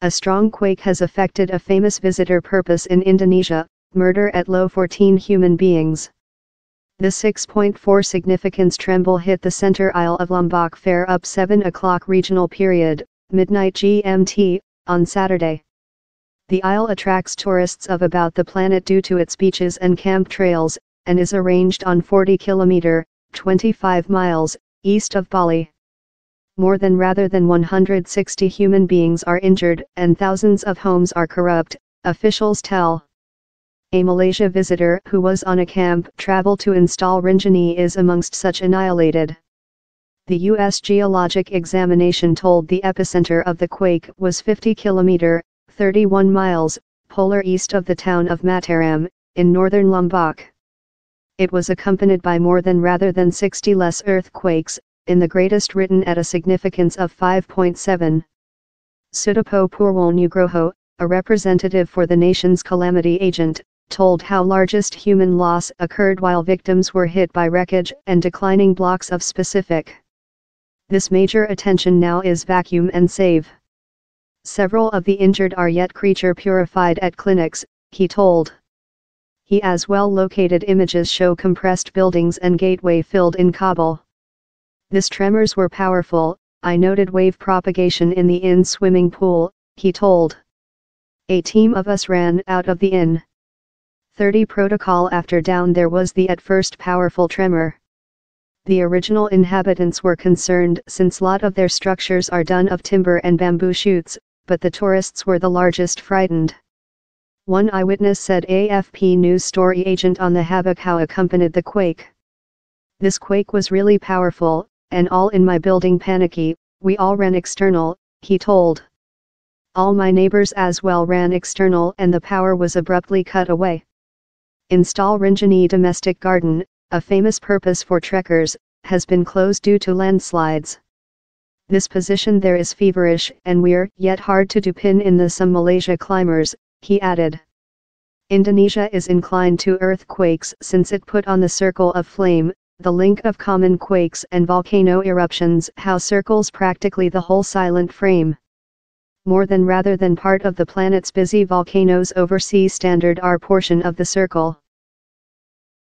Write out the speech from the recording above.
A strong quake has affected a famous visitor purpose in Indonesia, murder at low 14 human beings. The 6.4 significance tremble hit the center aisle of Lombok Fair up 7 o'clock regional period, midnight GMT, on Saturday. The isle attracts tourists of about the planet due to its beaches and camp trails, and is arranged on 40 kilometer, 25 miles, east of Bali more than rather than 160 human beings are injured and thousands of homes are corrupt, officials tell. A Malaysia visitor who was on a camp travel to install Rinjani is amongst such annihilated. The U.S. Geologic Examination told the epicenter of the quake was 50 km, 31 miles, polar east of the town of Mataram, in northern Lombok. It was accompanied by more than rather than 60 less earthquakes, in the greatest written at a significance of 5.7. Sutopo Purwo Nugroho, a representative for the nation's calamity agent, told how largest human loss occurred while victims were hit by wreckage and declining blocks of specific. This major attention now is vacuum and save. Several of the injured are yet creature purified at clinics, he told. He as well located images show compressed buildings and gateway filled in Kabul. This tremors were powerful, I noted wave propagation in the inn swimming pool, he told. A team of us ran out of the inn. 30 protocol after down there was the at first powerful tremor. The original inhabitants were concerned since lot of their structures are done of timber and bamboo shoots, but the tourists were the largest frightened. One eyewitness said AFP news story agent on the havoc how accompanied the quake. This quake was really powerful, and all in my building panicky, we all ran external, he told. All my neighbors as well ran external and the power was abruptly cut away. Install Rinjani Domestic Garden, a famous purpose for trekkers, has been closed due to landslides. This position there is feverish and we're yet hard to do pin in the some Malaysia climbers, he added. Indonesia is inclined to earthquakes since it put on the circle of flame, the link of common quakes and volcano eruptions how circles practically the whole silent frame. More than rather than part of the planet's busy volcanoes oversee standard are portion of the circle.